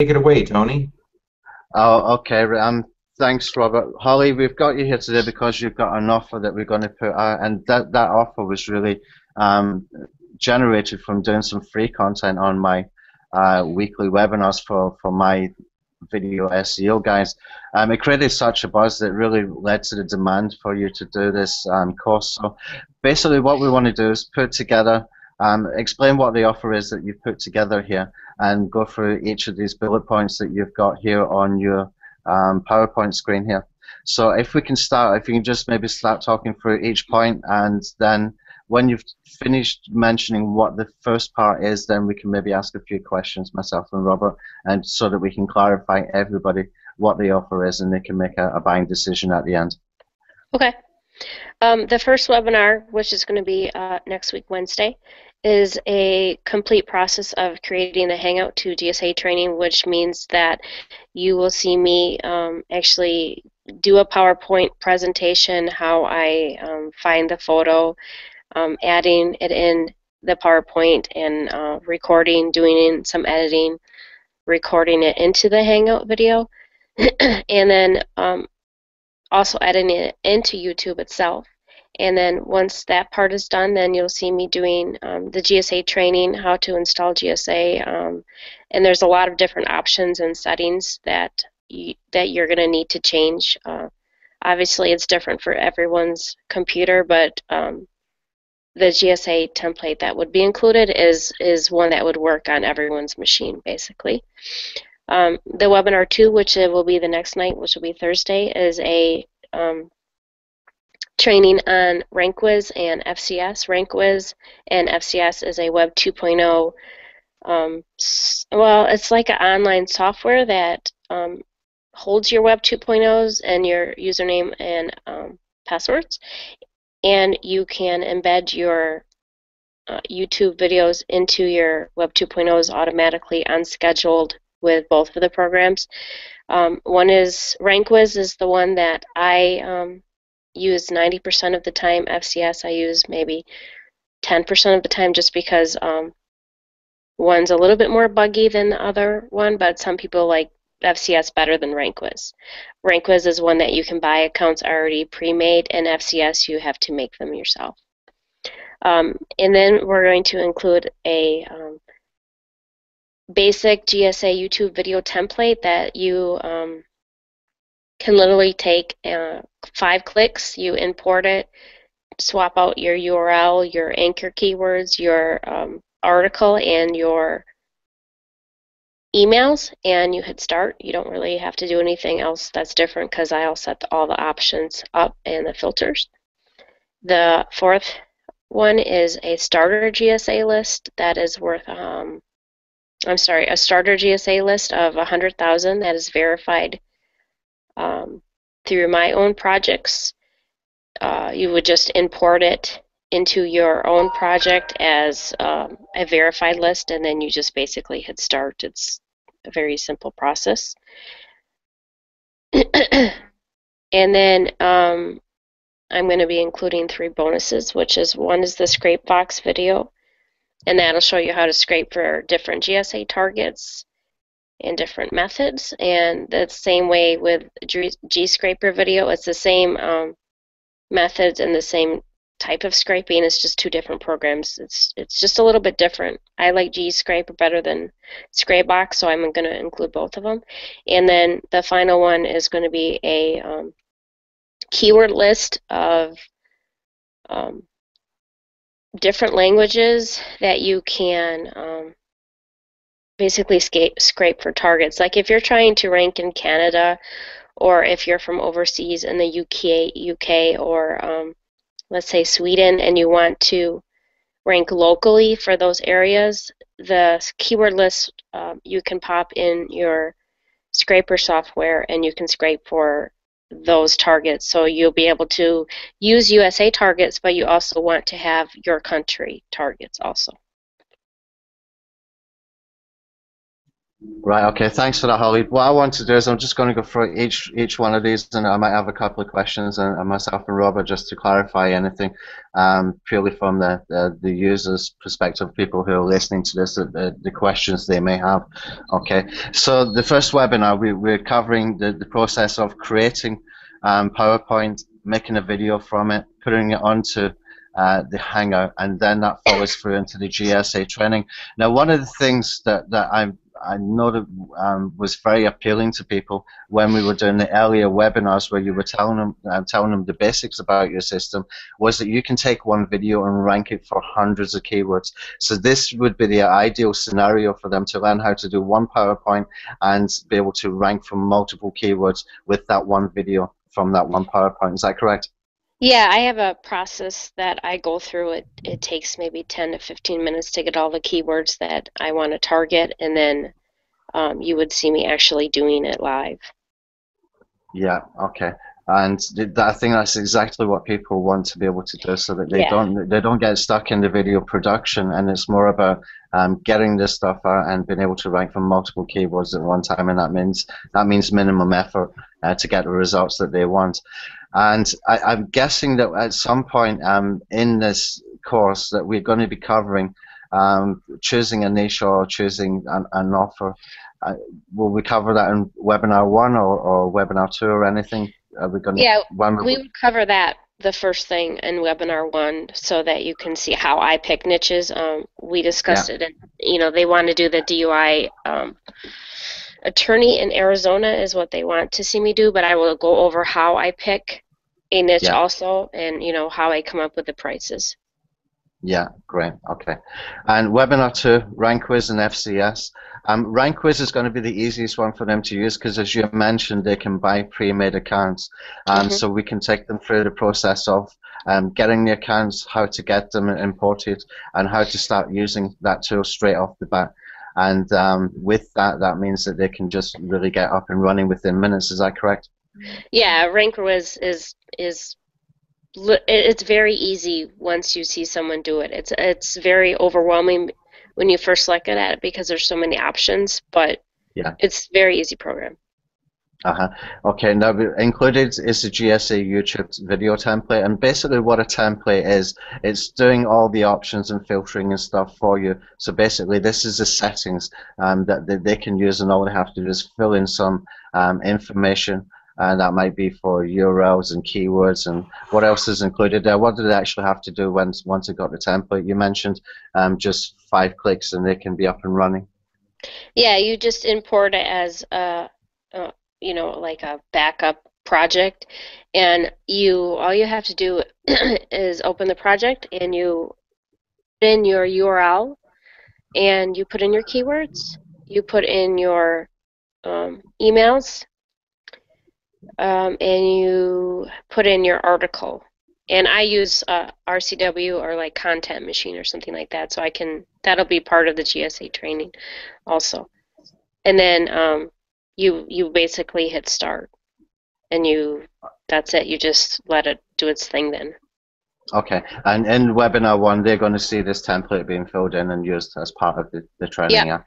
Take it away, Tony. Oh, okay. Um, thanks, Robert. Holly, we've got you here today because you've got an offer that we're going to put out, and that that offer was really um, generated from doing some free content on my uh, weekly webinars for for my video SEO guys. Um, it created such a buzz that really led to the demand for you to do this um, course. So basically, what we want to do is put together um, explain what the offer is that you've put together here and go through each of these bullet points that you've got here on your um, PowerPoint screen here. So if we can start, if you can just maybe start talking through each point and then when you've finished mentioning what the first part is, then we can maybe ask a few questions, myself and Robert, and so that we can clarify everybody what the offer is and they can make a, a buying decision at the end. Okay. Um, the first webinar, which is going to be uh, next week, Wednesday, is a complete process of creating the Hangout to GSA training, which means that you will see me um, actually do a PowerPoint presentation, how I um, find the photo, um, adding it in the PowerPoint and uh, recording, doing some editing, recording it into the Hangout video, and then um, also editing it into YouTube itself. And then once that part is done, then you'll see me doing um, the GSA training, how to install GSA. Um, and there's a lot of different options and settings that you, that you're going to need to change. Uh, obviously, it's different for everyone's computer, but um, the GSA template that would be included is is one that would work on everyone's machine, basically. Um, the webinar two, which will be the next night, which will be Thursday, is a um, training on RankWyz and FCS. RankWyz and FCS is a Web 2.0. Um, well, it's like an online software that um, holds your Web 2.0s and your username and um, passwords, and you can embed your uh, YouTube videos into your Web 2.0s automatically unscheduled with both of the programs. Um, one is RankWyz is the one that I um, use 90% of the time. FCS I use maybe 10% of the time just because um, one's a little bit more buggy than the other one, but some people like FCS better than RankWyz. RankWyz is one that you can buy accounts already pre-made, and FCS you have to make them yourself. Um, and then we're going to include a um, basic GSA YouTube video template that you um, can literally take uh, five clicks, you import it, swap out your URL, your anchor keywords, your um, article, and your emails, and you hit start. You don't really have to do anything else that's different because I'll set all the options up and the filters. The fourth one is a starter GSA list that is worth, um, I'm sorry, a starter GSA list of 100,000 that is verified um, through my own projects. Uh, you would just import it into your own project as um, a verified list, and then you just basically hit start. It's a very simple process. and then um, I'm going to be including three bonuses, which is one is the Scrapebox video, and that'll show you how to scrape for different GSA targets and different methods. And the same way with G-Scraper video, it's the same um, methods and the same type of scraping. It's just two different programs. It's it's just a little bit different. I like G-Scraper better than Scrapebox, so I'm going to include both of them. And then the final one is going to be a um, keyword list of um, different languages that you can um, basically scrape, scrape for targets. Like if you're trying to rank in Canada, or if you're from overseas in the UK, UK or um, let's say Sweden, and you want to rank locally for those areas, the keyword list um, you can pop in your scraper software, and you can scrape for those targets. So you'll be able to use USA targets, but you also want to have your country targets also. Right. Okay. Thanks for that, Holly. What I want to do is I'm just going to go through each each one of these, and I might have a couple of questions, and, and myself and Robert just to clarify anything, um, purely from the, the, the user's perspective, people who are listening to this, the, the questions they may have. Okay. So the first webinar, we, we're covering the, the process of creating um, PowerPoint, making a video from it, putting it onto uh, the Hangout, and then that follows through into the GSA training. Now, one of the things that, that I'm I know that um, was very appealing to people when we were doing the earlier webinars where you were telling them uh, telling them the basics about your system was that you can take one video and rank it for hundreds of keywords. So this would be the ideal scenario for them to learn how to do one PowerPoint and be able to rank for multiple keywords with that one video from that one PowerPoint. Is that correct? Yeah, I have a process that I go through. It it takes maybe 10 to 15 minutes to get all the keywords that I want to target, and then um, you would see me actually doing it live. Yeah. Okay. And I think that's exactly what people want to be able to do, so that they yeah. don't they don't get stuck in the video production, and it's more about um, getting this stuff out and being able to rank for multiple keywords at one time, and that means that means minimum effort uh, to get the results that they want. And I, am guessing that at some point um, in this course that we're going to be covering um, choosing a niche or choosing an, an offer. Uh, will we cover that in webinar one or, or webinar two or anything? Are we going yeah, we would cover that the first thing in webinar one so that you can see how I pick niches. Um, we discussed yeah. it, and you know they want to do the DUI um, attorney in Arizona is what they want to see me do, but I will go over how I pick a niche yeah. also, and you know how I come up with the prices. Yeah, great. Okay. And webinar two, RankWyz and FCS. Um, RankWyz is going to be the easiest one for them to use because, as you mentioned, they can buy pre-made accounts, and mm-hmm. so we can take them through the process of um, getting the accounts, how to get them imported, and how to start using that tool straight off the bat. And um, with that, that means that they can just really get up and running within minutes. Is that correct? Yeah, RankWyz is is it's very easy once you see someone do it. It's it's very overwhelming when you first look at it because there's so many options, but yeah, it's very easy program. Uh-huh. Okay, now included is the GSA YouTube video template, and basically what a template is, it's doing all the options and filtering and stuff for you. So basically, this is the settings um, that, that they can use, and all they have to do is fill in some um, information and that might be for URLs and keywords and what else is included there. What do they actually have to do once once they got the template? You mentioned um, just five clicks and they can be up and running. Yeah, you just import it as a, a you know like a backup project, and you all you have to do is open the project and you put in your URL and you put in your keywords. You put in your um, emails um, and you put in your article. And I use uh, RCW or like Kontent Machine or something like that, so I can that'll be part of the GSA training, also. And then um, you you basically hit start, and you that's it. You just let it do its thing then. Okay, and in webinar one, they're going to see this template being filled in and used as part of the, the training. Yeah. yeah?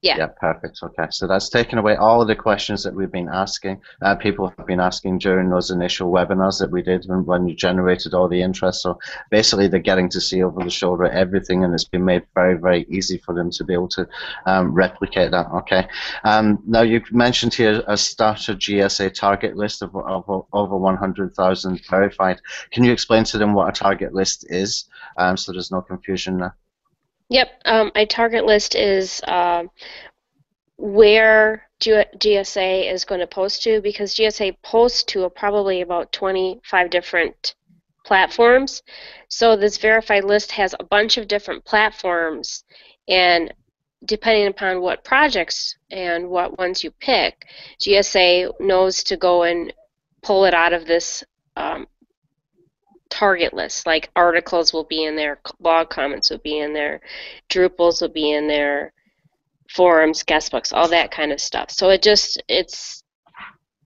Yeah. Yeah, perfect. Okay, so that's taken away all of the questions that we've been asking. Uh, people have been asking during those initial webinars that we did when, when you generated all the interest. So basically, they're getting to see over the shoulder everything, and it's been made very, very easy for them to be able to um, replicate that. Okay. Um, now you've mentioned here a starter GSA target list of, of over 100,000 verified. Can you explain to them what a target list is, um, so there's no confusion there? Yep, um, my target list is uh, where G GSA is going to post to because GSA posts to probably about 25 different platforms. So this verified list has a bunch of different platforms, and depending upon what projects and what ones you pick, GSA knows to go and pull it out of this um, target list. Like articles will be in there, blog comments will be in there, Drupals will be in there, forums, guestbooks, all that kind of stuff. So it just it's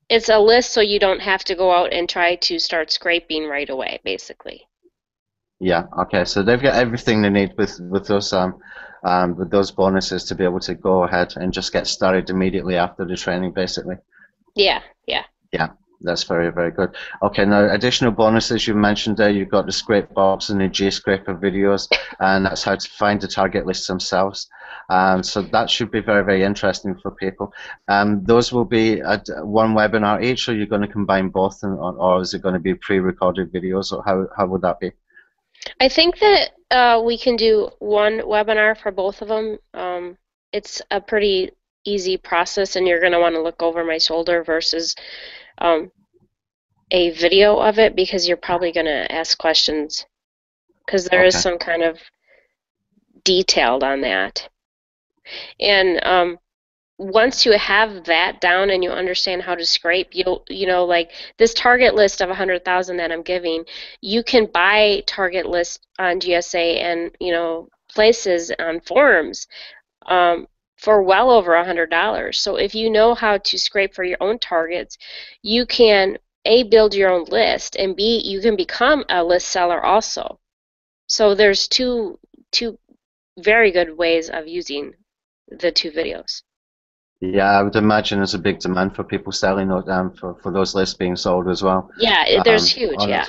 it's a list so you don't have to go out and try to start scraping right away, basically. Yeah. Okay. So they've got everything they need with with those um um, with those bonuses to be able to go ahead and just get started immediately after the training, basically. Yeah, yeah. Yeah, that's very, very good. Okay, now additional bonuses you mentioned there, you've got the Scrapebox and the G-Scraper videos, and that's how to find the target lists themselves. Um, so that should be very, very interesting for people. Um, those will be at one webinar each, or you're going to combine both, and, or is it going to be pre-recorded videos, or how, how would that be? I think that uh, we can do one webinar for both of them. Um, it's a pretty easy process, and you're going to want to look over my shoulder versus um, a video of it because you're probably going to ask questions because there okay. is some kind of detailed on that. And um, once you have that down and you understand how to scrape, you'll you know like this target list of 100,000 that I'm giving, you can buy target list on GSA and you know places on forums um, for well over $100. So if you know how to scrape for your own targets, you can a build your own list and b you can become a list seller also. So there's two two very good ways of using the two videos. Yeah, I would imagine there's a big demand for people selling um, for, for those lists being sold as well. Yeah, there's um, huge, yeah.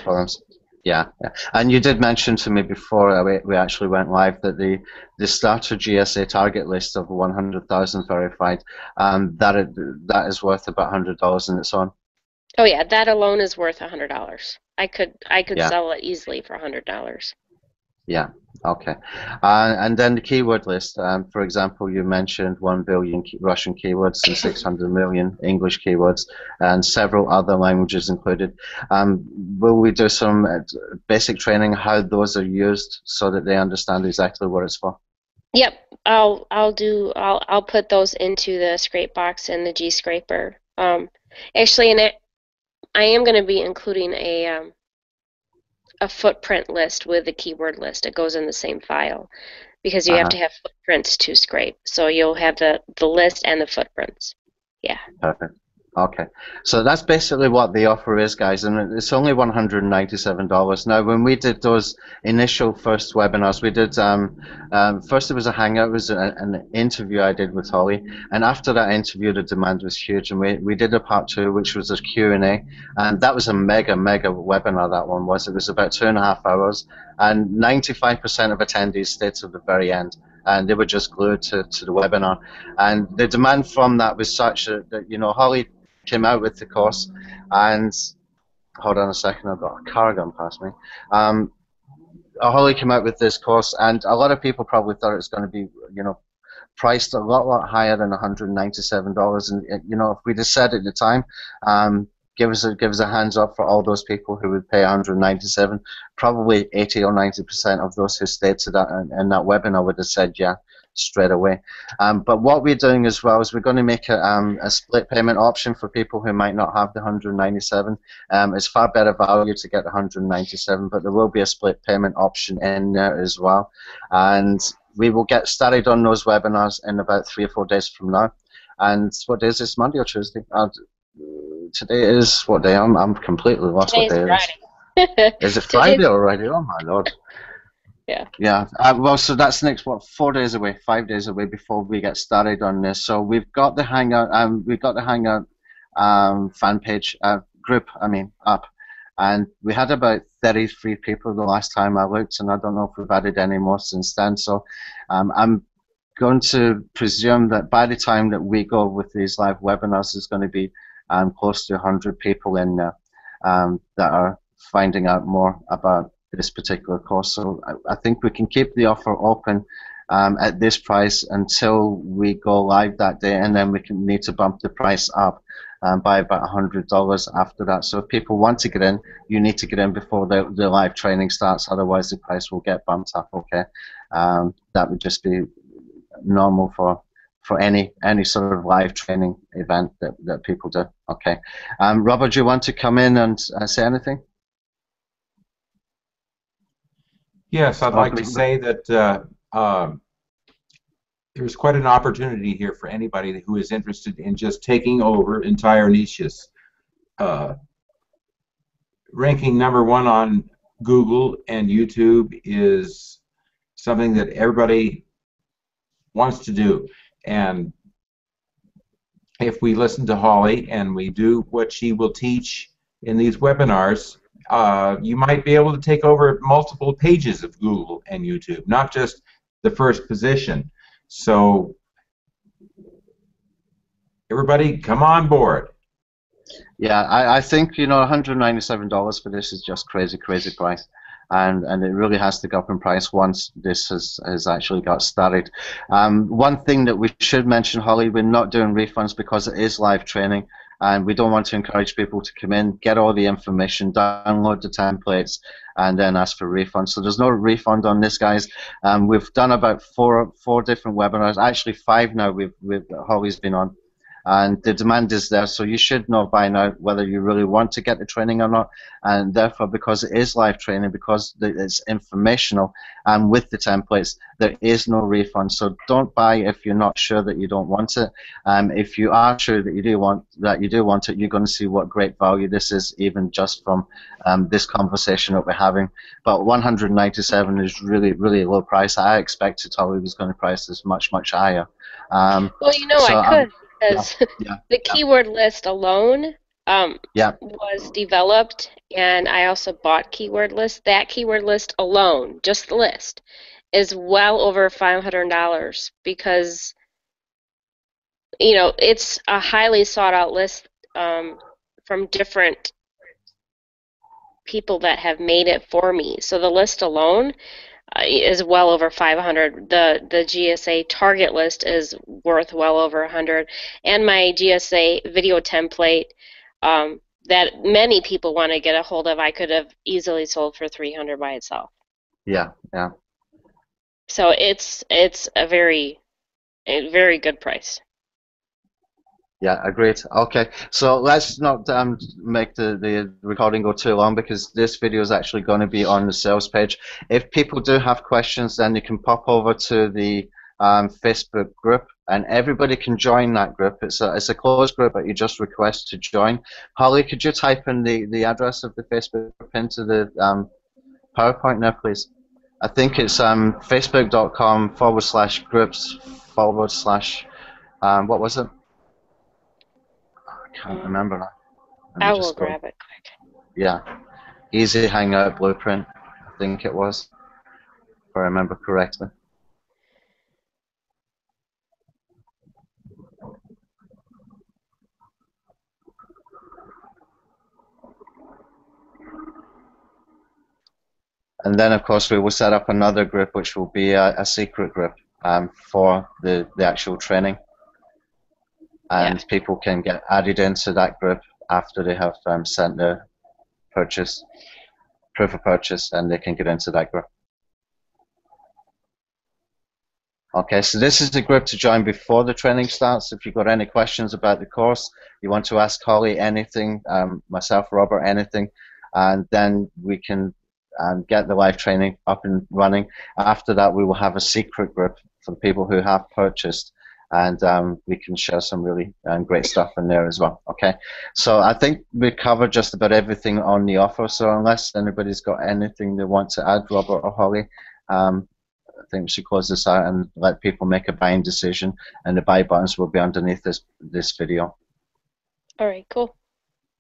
Yeah, yeah. And you did mention to me before uh, we, we actually went live that the, the starter GSA target list of 100,000 verified, um, that, it, that is worth about $100 and its on. Oh yeah, that alone is worth $100. I could I could yeah. sell it easily for $100. Yeah. Okay. Uh, and then the keyword list. Um, for example, you mentioned 1 billion Russian keywords and 600 million English keywords and several other languages included. Um, will we do some uh, basic training how those are used so that they understand exactly what it's for? Yep. I'll I'll do I'll I'll put those into the Scrapebox and the G scraper. Um, actually, and I I am going to be including a um, a footprint list with the keyword list. It goes in the same file because you uh-huh. have to have footprints to scrape. So you'll have the, the list and the footprints. Yeah. Perfect. Okay, so that's basically what the offer is, guys, and it's only $197. Now, when we did those initial first webinars, we did um, um, first it was a hangout, it was a, an interview I did with Holly, and after that interview, the demand was huge, and we, we did a part two, which was a Q&A, and that was a mega, mega webinar, that one was. It was about two and a half hours, and 95% of attendees stayed to the very end and they were just glued to, to the webinar. And the demand from that was such that, you know, Holly came out with the course, and hold on a second, I've got a car going past me. Um, Holly came out with this course, and a lot of people probably thought it was going to be, you know, priced a lot, lot higher than $197. And you know, if we'd have said at the time, um, give us a give us a hands up for all those people who would pay 197. Probably 80 or 90 percent of those who stayed to that in, in that webinar would have said yeah straight away. Um, but what we're doing as well is we're going to make a, um, a, split payment option for people who might not have the 197. Um, it's far better value to get the 197, but there will be a split payment option in there as well. And we will get started on those webinars in about three or four days from now. And what day is this, Monday or Tuesday? Uh, today is what day? I'm, I'm completely lost Today's what day Friday. is. is it Friday already? Oh my lord. Yeah. Yeah. Uh, well, so that's the next what four days away, five days away before we get started on this. So we've got the Hangout. Um, we've got the Hangout um, fan page uh, group. I mean, up, and we had about 33 people the last time I looked, and I don't know if we've added any more since then. So um, I'm going to presume that by the time that we go with these live webinars, there's going to be um, close to 100 people in there um, that are finding out more about this particular course. So I, I think we can keep the offer open um, at this price until we go live that day, and then we can need to bump the price up um, by about $100 after that. So if people want to get in, you need to get in before the, the live training starts, otherwise the price will get bumped up, okay? Um, that would just be normal for for any any sort of live training event that, that people do. Okay, um, Robert, do you want to come in and uh, say anything? Yes, I'd like to say that uh, um, there's quite an opportunity here for anybody who is interested in just taking over entire niches. Uh, ranking number one on Google and YouTube is something that everybody wants to do. And if we listen to Holly and we do what she will teach in these webinars, uh, you might be able to take over multiple pages of Google and YouTube, not just the first position. So everybody, come on board. Yeah, I, I think you know $197 for this is just crazy, crazy price. And, and it really has to go up in price once this has, has actually got started. Um, one thing that we should mention, Holly, we're not doing refunds because it is live training and we don't want to encourage people to come in, get all the information, download the templates, and then ask for refunds. So there's no refund on this, guys. Um, we've done about four four different webinars, actually five now. We've, we've Holly's been on, and the demand is there. So you should know by now whether you really want to get the training or not. And therefore, because it is live training, because it's informational, and with the templates, there is no refund. So don't buy if you're not sure that you don't want it. Um, if you are sure that you do want that you do want it, you're going to see what great value this is, even just from um, this conversation that we're having. But 197 is really, really a low price. I expected Holly was going to price this much, much higher. Um, well, you know, so I could because yeah, yeah, the keyword yeah. list alone um, was developed, and I also bought keyword list. That keyword list alone, just the list, is well over five hundred dollars because you know it's a highly sought out list um, from different people that have made it for me. So the list alone is well over 500. The the GSA target list is worth well over 100, and my GSA video template um, that many people want to get a hold of, I could have easily sold for 300 by itself. Yeah, yeah. So it's it's a very a very good price. Yeah, agreed. Okay, so let's not um, make the, the recording go too long because this video is actually going to be on the sales page. If people do have questions, then you can pop over to the um, Facebook group and everybody can join that group. It's a, it's a closed group, but you just request to join. Holly, could you type in the, the address of the Facebook group into the um, PowerPoint now, please? I think it's um, facebook.com forward slash groups forward slash, um, what was it? Can't remember now. I will grab it quick. Yeah. Easy Hangout Blueprint, I think it was, if I remember correctly. And then, of course, we will set up another group, which will be a, a secret group um, for the, the actual training and yeah. people can get added into that group after they have um, sent their purchase proof of purchase, and they can get into that group. Okay, so this is the group to join before the training starts. If you've got any questions about the course, you want to ask Holly anything, um, myself, Robert, anything, and then we can um, get the live training up and running. After that, we will have a secret group for the people who have purchased and um, we can share some really um, great stuff in there as well. Okay, so I think we covered just about everything on the offer. So unless anybody's got anything they want to add, Robert or Holly, um, I think we should close this out and let people make a buying decision. And the buy buttons will be underneath this this video. All right, cool.